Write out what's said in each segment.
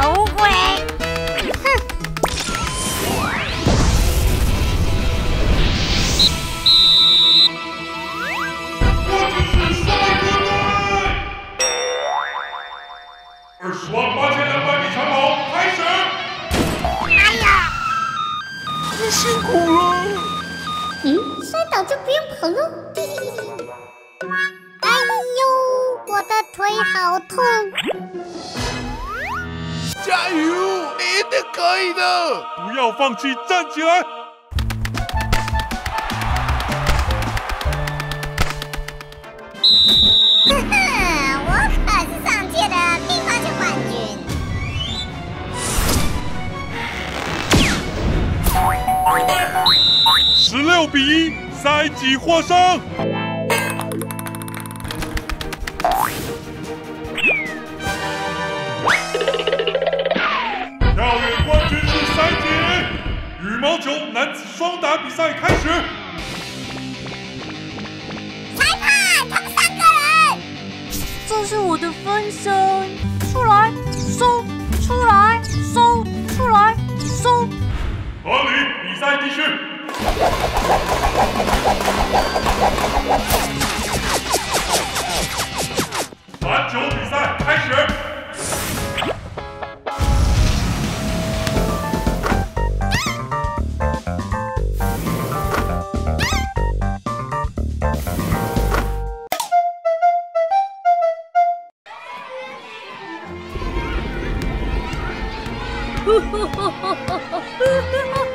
丑鬼！哼！二十万八千两百米长跑开始！哎呀！你辛苦了。嗯，摔倒就不用跑喽。哎呦，我的腿好痛！加油，你一定可以的！不要放弃，站起来！哈哈，我可是上届的乒乓球冠军。十六比一，赛季获胜。毛球男子双打比赛开始。裁判，他们三个人。这是我的分身，出来收，出来收，出来收。合理，比赛继续。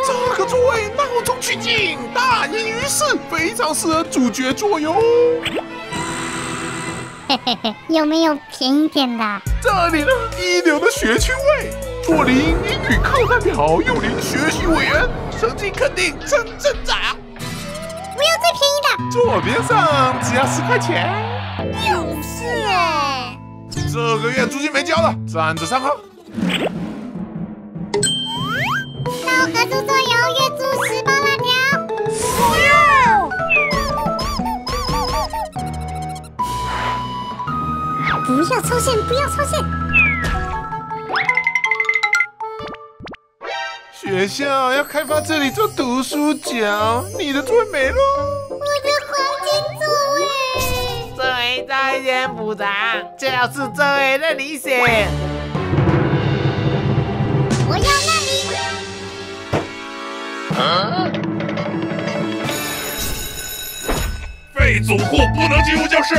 这个座位闹中取静，大隐于市，非常适合主角坐哟。嘿嘿嘿，有没有便宜点的？这里呢，一流的学区位，左邻英语课代表，右邻学习委员，成绩肯定真正长。我要最便宜的。左边上只要十块钱。就是哎。这个月租金没交了，站着上号。不要超限，不要超限。学校要开发这里做读书角，你的座位没了。我的黄金座位。作为在线部长，就是这位的你选。我要那里。废总货不能进入教室。